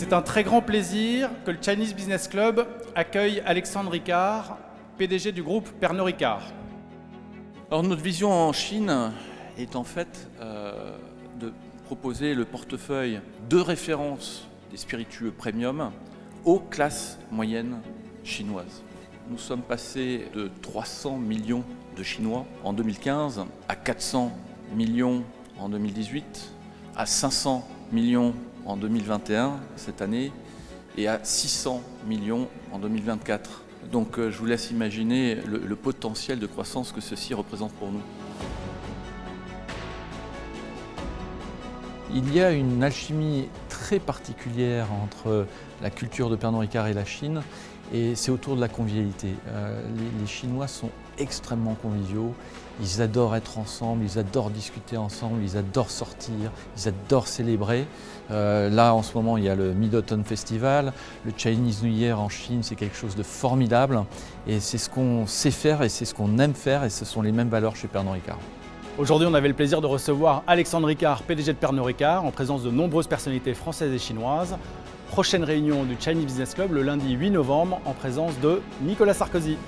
C'est un très grand plaisir que le Chinese Business Club accueille Alexandre Ricard, PDG du groupe Pernod Ricard. Alors notre vision en Chine est en fait euh, de proposer le portefeuille de référence des spiritueux premium aux classes moyennes chinoises. Nous sommes passés de 300 millions de Chinois en 2015 à 400 millions en 2018, à 500 millions en 2021, cette année, et à 600 millions en 2024. Donc euh, je vous laisse imaginer le, le potentiel de croissance que ceci représente pour nous. Il y a une alchimie très particulière entre la culture de Pernod Ricard et la Chine, et c'est autour de la convivialité. Euh, les, Chinois sont extrêmement conviviaux, ils adorent être ensemble, ils adorent discuter ensemble, ils adorent sortir, ils adorent célébrer. Euh, là, en ce moment, il y a le Mid-Autumn Festival, le Chinese New Year en Chine, c'est quelque chose de formidable, et c'est ce qu'on sait faire et c'est ce qu'on aime faire, et ce sont les mêmes valeurs chez Pernod Ricard. Aujourd'hui, on avait le plaisir de recevoir Alexandre Ricard, PDG de Pernod Ricard, en présence de nombreuses personnalités françaises et chinoises. Prochaine réunion du Chinese Business Club le lundi 8 novembre en présence de Nicolas Sarkozy.